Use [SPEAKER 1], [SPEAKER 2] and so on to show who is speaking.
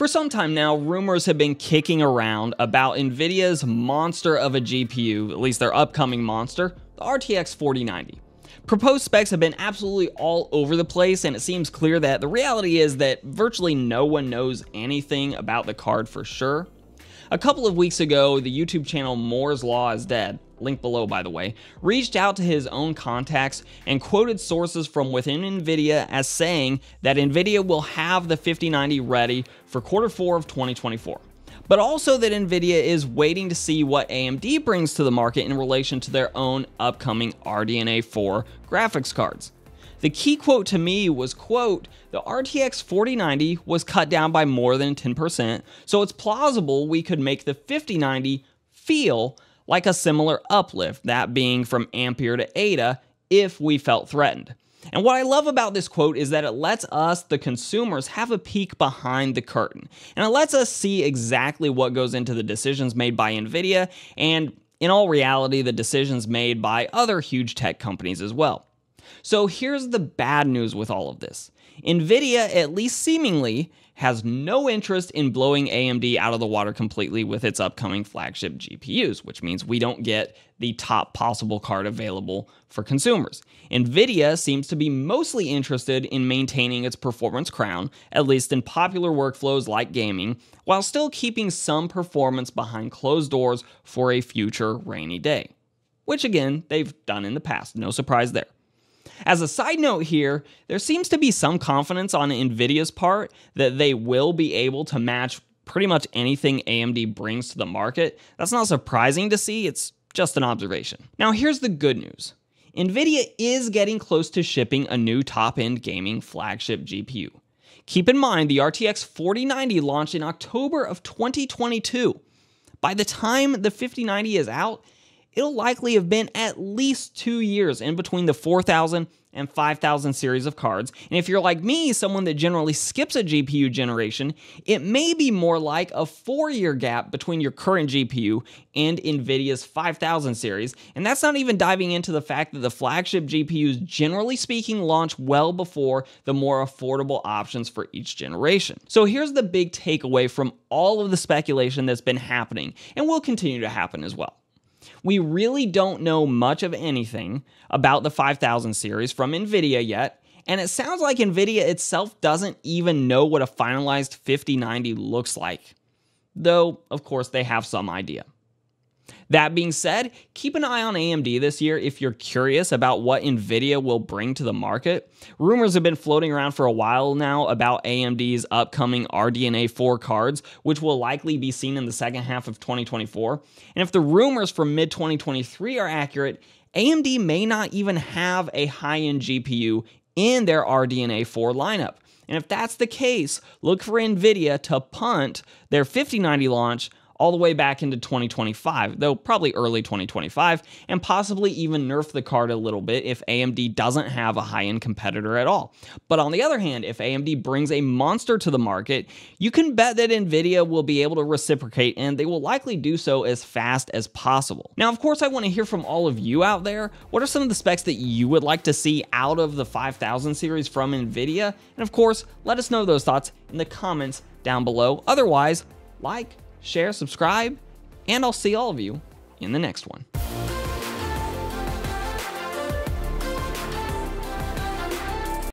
[SPEAKER 1] For some time now, rumors have been kicking around about NVIDIA's monster of a GPU, at least their upcoming monster, the RTX 5090. Proposed specs have been absolutely all over the place, and it seems clear that the reality is that virtually no one knows anything about the card for sure. A couple of weeks ago, the YouTube channel Moore's Law is Dead link below by the way, reached out to his own contacts and quoted sources from within NVIDIA as saying that NVIDIA will have the 5090 ready for quarter four of 2024 but also that NVIDIA is waiting to see what AMD brings to the market in relation to their own upcoming RDNA 4 graphics cards. The key quote to me was, quote, the RTX 4090 was cut down by more than 10%, so it's plausible we could make the 5090 feel like a similar uplift, that being from Ampere to Ada, if we felt threatened. And what I love about this quote is that it lets us, the consumers, have a peek behind the curtain. And it lets us see exactly what goes into the decisions made by NVIDIA and, in all reality, the decisions made by other huge tech companies as well. So here's the bad news with all of this NVIDIA, at least seemingly, has no interest in blowing AMD out of the water completely with its upcoming flagship GPUs, which means we don't get the top possible card available for consumers. NVIDIA seems to be mostly interested in maintaining its performance crown, at least in popular workflows like gaming, while still keeping some performance behind closed doors for a future rainy day. Which again, they've done in the past, no surprise there. As a side note here, there seems to be some confidence on NVIDIA's part that they will be able to match pretty much anything AMD brings to the market. That's not surprising to see, it's just an observation. Now, here's the good news NVIDIA is getting close to shipping a new top end gaming flagship GPU. Keep in mind, the RTX 4090 launched in October of 2022. By the time the 5090 is out, it'll likely have been at least two years in between the 4000 and 5000 series of cards. And if you're like me, someone that generally skips a GPU generation, it may be more like a four year gap between your current GPU and NVIDIA's 5000 series. And that's not even diving into the fact that the flagship GPUs, generally speaking, launch well before the more affordable options for each generation. So here's the big takeaway from all of the speculation that's been happening and will continue to happen as well. We really don't know much of anything about the 5000 series from NVIDIA yet, and it sounds like NVIDIA itself doesn't even know what a finalized 5090 looks like. Though, of course, they have some idea. That being said, keep an eye on AMD this year if you're curious about what Nvidia will bring to the market. Rumors have been floating around for a while now about AMD's upcoming RDNA 4 cards, which will likely be seen in the second half of 2024. And if the rumors from mid 2023 are accurate, AMD may not even have a high end GPU in their RDNA 4 lineup. And if that's the case, look for Nvidia to punt their 5090 launch all the way back into 2025, though probably early 2025, and possibly even nerf the card a little bit if AMD doesn't have a high end competitor at all. But on the other hand, if AMD brings a monster to the market, you can bet that NVIDIA will be able to reciprocate and they will likely do so as fast as possible. Now, of course, I want to hear from all of you out there. What are some of the specs that you would like to see out of the 5000 series from NVIDIA? And of course, let us know those thoughts in the comments down below. Otherwise, like, share, subscribe, and I'll see all of you in the next one.